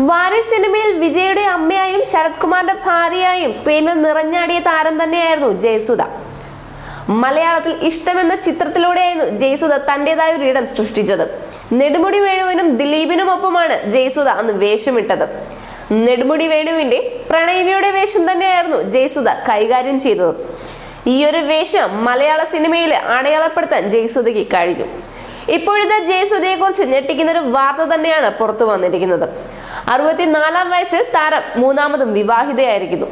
വാരി സിനിമയിൽ വിജയുടെ അമ്മയായും ശരത് കുമാറിന്റെ ഭാര്യയായും സ്ക്രീനിൽ നിറഞ്ഞാടിയ താരം തന്നെയായിരുന്നു ജയസുധ. മലയാളത്തിൽ ഇഷ്ടമെന്ന ചിത്രത്തിലൂടെയായിരുന്നു ജയസുധ തന്റേതായ ഒരു ഇടം സൃഷ്ടിച്ചത്. നെടുമുടി വേണുവിനും ദിലീപിനും ഒപ്പമാണ് ജയസുധ അന്ന് വേഷമിട്ടത്. നെടുമുടി വേണുവിന്റെ പ്രണയിനിയുടെ വേഷം തന്നെയായിരുന്നു ജയസുധ കൈകാര്യം ചെയ്തത്. ഈ ഒരു വേഷം മലയാള സിനിമയിൽ അടയാളപ്പെടുത്താൻ ജയസുധയ്ക്ക് കഴിഞ്ഞു. ഇപ്പോഴത്തെ ജയസുധയെ കുറിച്ച് ഞെട്ടിക്കുന്ന ഒരു വാർത്ത തന്നെയാണ് പുറത്തു വന്നിരിക്കുന്നത്. അറുപത്തിനാലാം വയസ്സിൽ താരം മൂന്നാമതും വിവാഹിതയായിരിക്കുന്നു.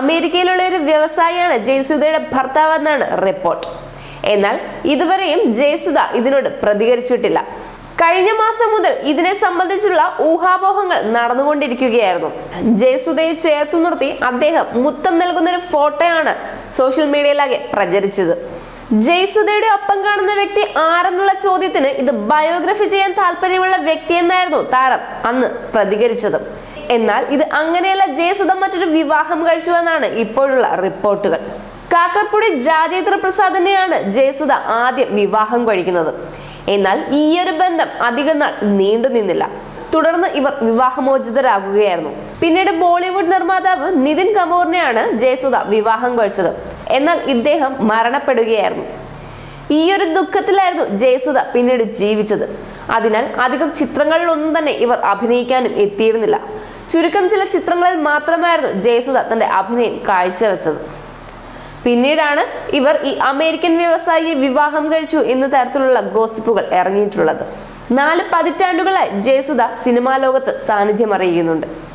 അമേരിക്കയിലുള്ള ഒരു വ്യവസായിയാണ് ജയസുധയുടെ ഭർത്താവെന്നാണ് റിപ്പോർട്ട്. എന്നാൽ ഇതുവരെയും ജയസുധ ഇതിനോട് പ്രതികരിച്ചിട്ടില്ല. കഴിഞ്ഞ മാസം മുതൽ ഇതിനെ സംബന്ധിച്ചുള്ള ഊഹാപോഹങ്ങൾ നടന്നുകൊണ്ടിരിക്കുകയായിരുന്നു. ജയസുധയെ ചേർത്തു നിർത്തി അദ്ദേഹം മുത്തം നൽകുന്ന ഒരു ഫോട്ടോയാണ് സോഷ്യൽ മീഡിയയിലാകെ പ്രചരിച്ചത്. ജയസുധയുടെ ഒപ്പം കാണുന്ന വ്യക്തി ആരെന്നുള്ള ചോദ്യത്തിന് ഇത് ബയോഗ്രഫി ചെയ്യാൻ താല്പര്യമുള്ള വ്യക്തി എന്നായിരുന്നു താരം അന്ന് പ്രതികരിച്ചത്. എന്നാൽ ഇത് അങ്ങനെയല്ല ജയസുധ മറ്റൊരു വിവാഹം കഴിച്ചു എന്നാണ് ഇപ്പോഴുള്ള റിപ്പോർട്ടുകൾ. കാക്കർപ്പുടി രാജേന്ദ്ര പ്രസാദിനെയാണ് ജയസുധ ആദ്യം വിവാഹം കഴിക്കുന്നത്. എന്നാൽ ഈയൊരു ബന്ധം അധികം നാൾ നീണ്ടു നിന്നില്ല. തുടർന്ന് ഇവർ വിവാഹമോചിതരാകുകയായിരുന്നു. പിന്നീട് ബോളിവുഡ് നിർമ്മാതാവ് നിതിൻ കപൂറിനെയാണ് ജയസുധ വിവാഹം കഴിച്ചത്. എന്നാൽ ഇദ്ദേഹം മരണപ്പെടുകയായിരുന്നു. ഈ ഒരു ദുഃഖത്തിലായിരുന്നു ജയസുധ പിന്നീട് ജീവിച്ചത്. അതിനാൽ അധികം ചിത്രങ്ങളിലൊന്നും തന്നെ ഇവർ അഭിനയിക്കാനും എത്തിയിരുന്നില്ല. ചുരുക്കം ചില ചിത്രങ്ങളിൽ മാത്രമായിരുന്നു ജയസുധ തന്റെ അഭിനയം കാഴ്ചവെച്ചത്. പിന്നീടാണ് ഇവർ ഈ അമേരിക്കൻ വ്യവസായിയെ വിവാഹം കഴിച്ചു എന്ന തരത്തിലുള്ള ഗോസിപ്പുകൾ ഇറങ്ങിയിട്ടുള്ളത്. നാല് പതിറ്റാണ്ടുകളായി ജയസുധ സിനിമാ ലോകത്ത് സാന്നിധ്യം അറിയുന്നുണ്ട്.